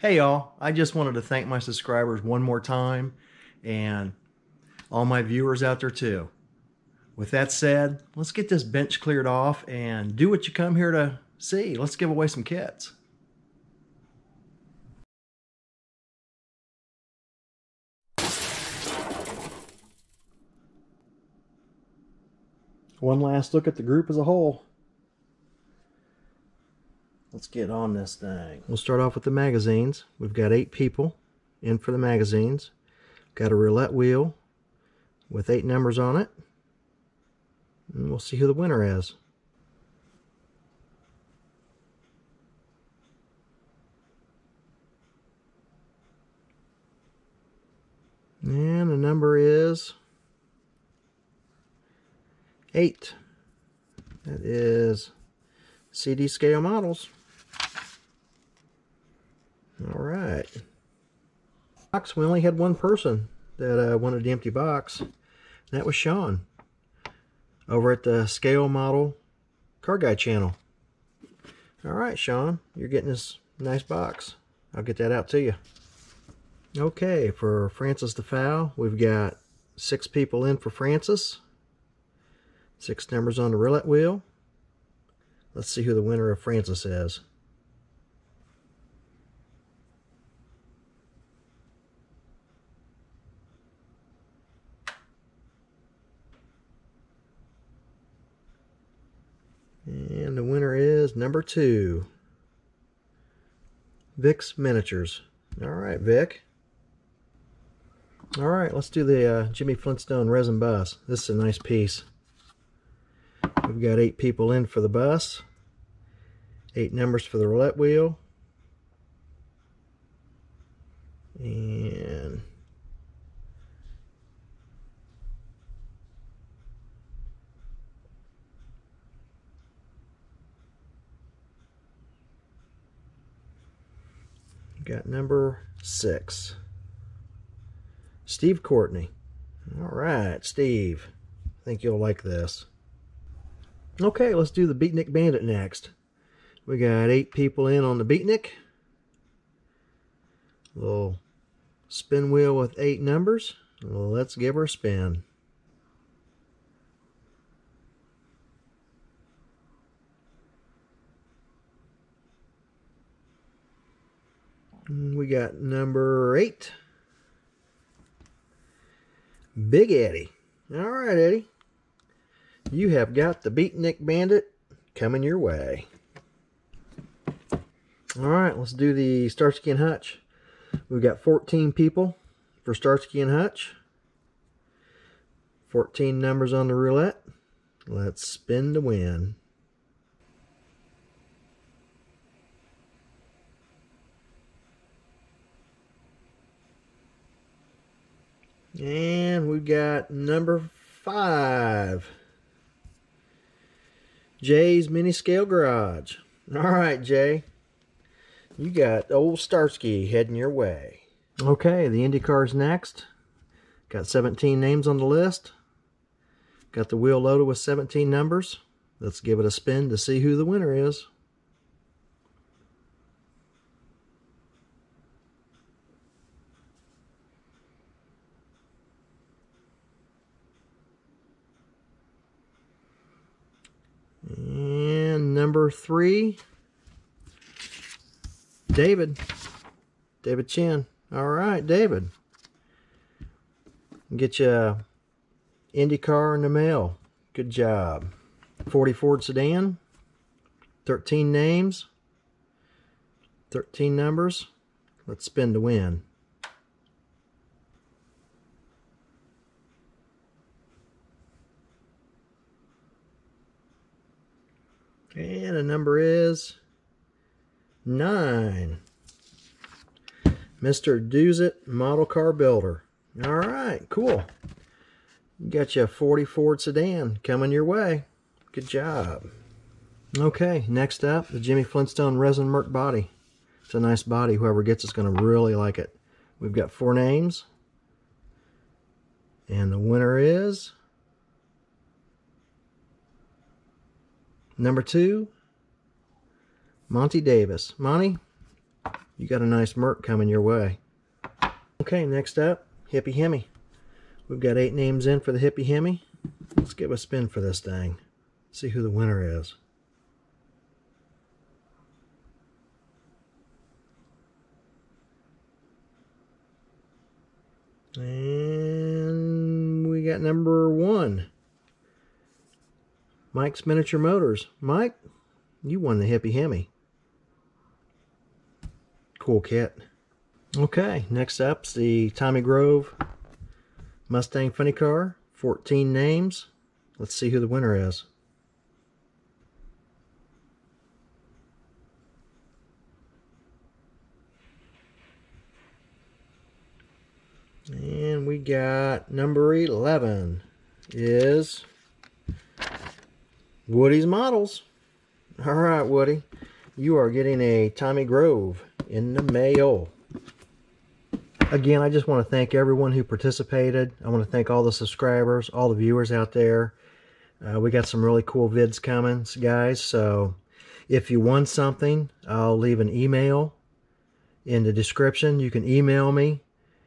Hey y'all, I just wanted to thank my subscribers one more time and all my viewers out there too. With that said, let's get this bench cleared off and do what you come here to see. Let's give away some kits. One last look at the group as a whole. Let's get on this thing. We'll start off with the magazines. We've got eight people in for the magazines. Got a roulette wheel with eight numbers on it. And we'll see who the winner is. And the number is eight. That is CD scale models. All right. Box, we only had one person that uh, wanted the empty box. And that was Sean over at the Scale Model Car Guy channel. All right, Sean, you're getting this nice box. I'll get that out to you. Okay, for Francis the Foul, we've got six people in for Francis. Six numbers on the roulette wheel. Let's see who the winner of Francis is. And the winner is number two. Vic's Miniatures. All right, Vic. All right, let's do the uh, Jimmy Flintstone resin bus. This is a nice piece. We've got eight people in for the bus. Eight numbers for the roulette wheel. And got number six. Steve Courtney. All right, Steve. I think you'll like this. Okay, let's do the Beatnik Bandit next. We got eight people in on the Beatnik. Little spin wheel with eight numbers. Let's give her a spin. Mm, we got number eight. Big Eddie. All right, Eddie. You have got the Beatnik Bandit coming your way. All right, let's do the Starsky and Hutch. We've got 14 people for Starsky and Hutch. 14 numbers on the roulette. Let's spin to win. And we've got number five. Jay's Mini Scale Garage. All right, Jay. You got old Starsky heading your way. Okay, the IndyCar's next. Got 17 names on the list. Got the wheel loaded with 17 numbers. Let's give it a spin to see who the winner is. And number three, David. David Chin. All right, David. Get you a IndyCar in the mail. Good job. 40 Ford sedan. 13 names. 13 numbers. Let's spin to win. And the number is 9. Mr. Duzit Model Car Builder. All right, cool. Got you a 40 Ford sedan coming your way. Good job. Okay, next up, the Jimmy Flintstone Resin Merc Body. It's a nice body. Whoever gets it's going to really like it. We've got four names. And the winner is... Number two, Monty Davis. Monty, you got a nice Merc coming your way. Okay, next up, Hippie Hemi. We've got eight names in for the Hippie Hemi. Let's give a spin for this thing. See who the winner is. And we got number one. Mike's Miniature Motors. Mike, you won the Hippie Hemi. Cool kit. Okay, next up's the Tommy Grove Mustang Funny Car. 14 names. Let's see who the winner is. And we got number 11 is Woody's Models. All right, Woody. You are getting a Tommy Grove in the mail. Again, I just want to thank everyone who participated. I want to thank all the subscribers, all the viewers out there. Uh, we got some really cool vids coming, guys. So if you want something, I'll leave an email in the description. You can email me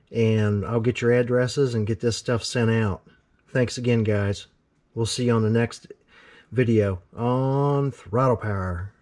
and I'll get your addresses and get this stuff sent out. Thanks again, guys. We'll see you on the next video on Throttle Power.